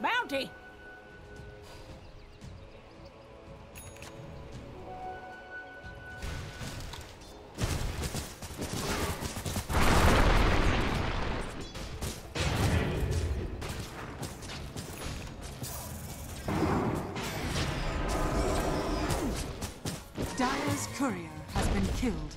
Bounty! Dire's courier has been killed.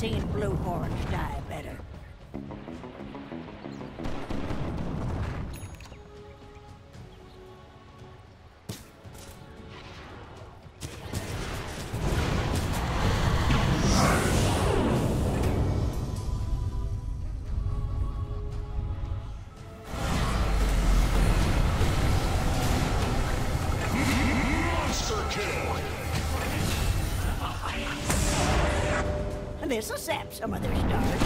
Seen blue horns die This'll sap some of their stars.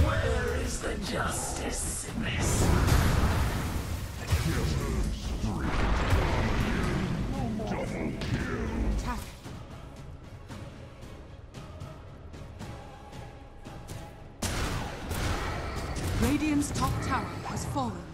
Where is the justice in this? Attack. Radiant's top tower has fallen.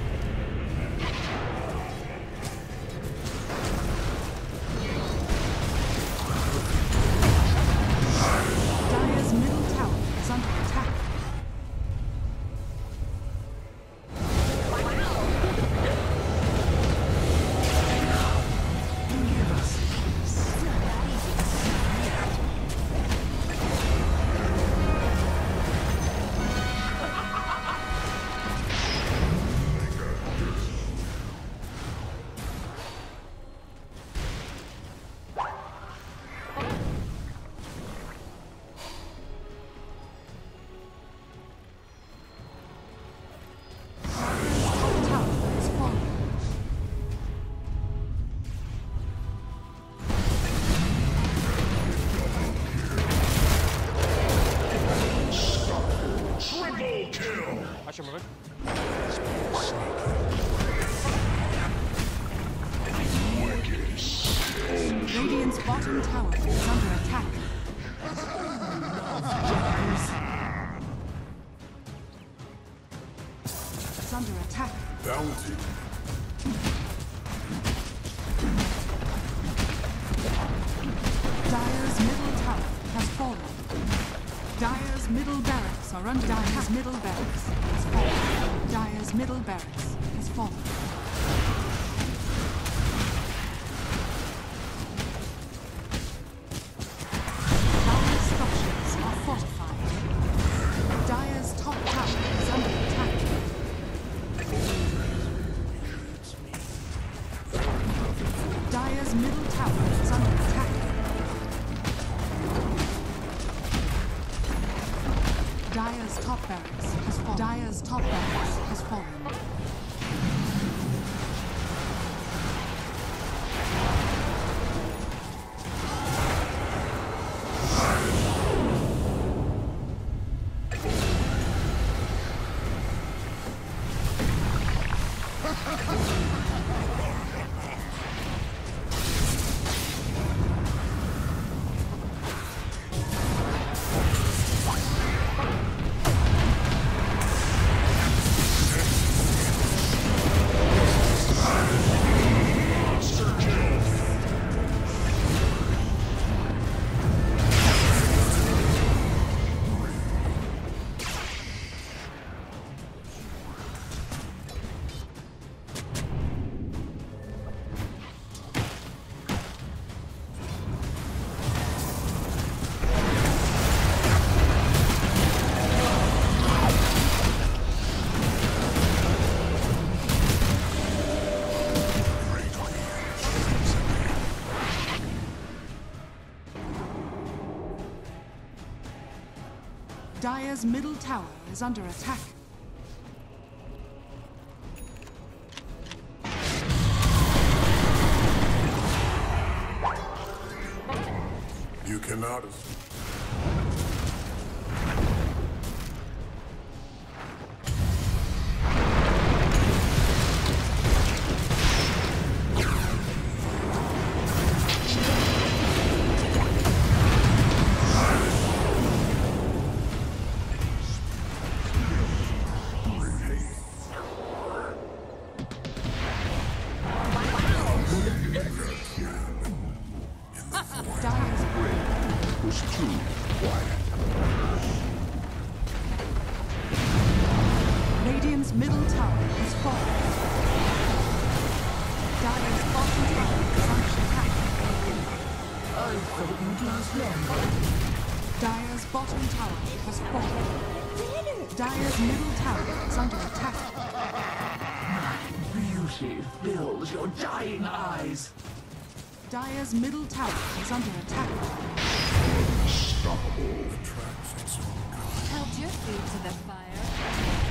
Bottom tower is under attack. It's under attack. Bounty. Dire's middle tower has fallen. Dire's middle barracks are under Dire's middle barracks has fallen. Dire's middle barracks has fallen. Dire's top barracks has fallen. Dire's top barracks has fallen. Dire's middle tower is under attack. You cannot. Radiant's middle tower oh, is fallen. Dire's bottom tower is under attack. I thought you'd last longer. Dire's bottom tower has fallen. Dire's middle tower is under attack. My Beauty fills your dying eyes. Dire's middle tower is under attack. Unstoppable. Traps its own kind. Held your feet to the fire.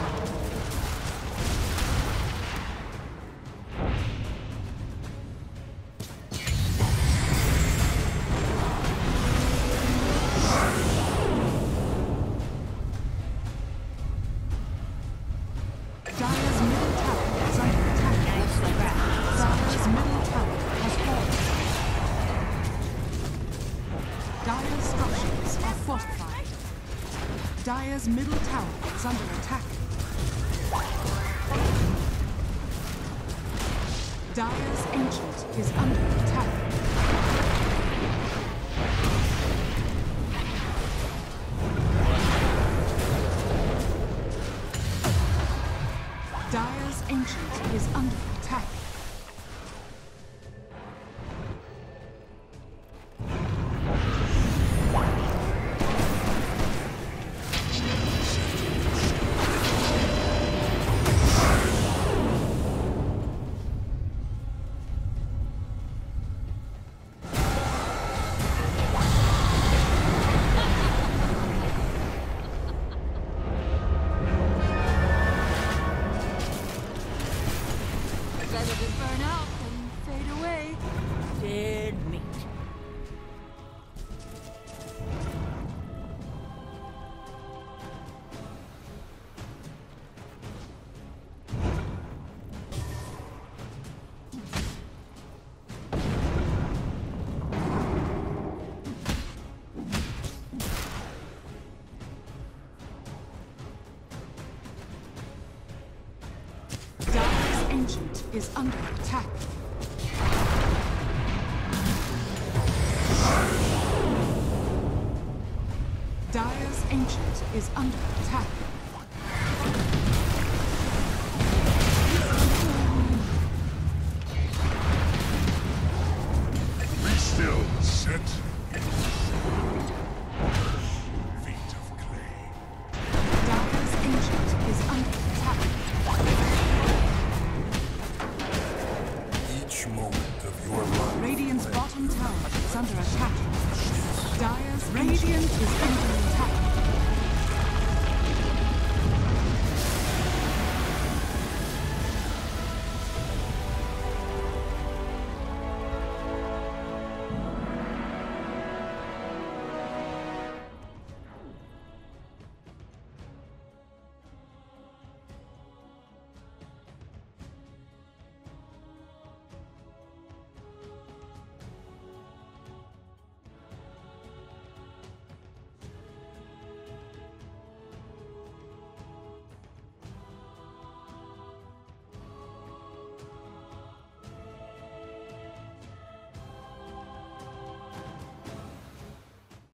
Dire's middle tower is under attack. Dire's ancient is under attack. Dire's ancient is under attack. Is under attack. Dire's ancient is under attack.